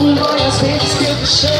i'm vezes que eu the chamo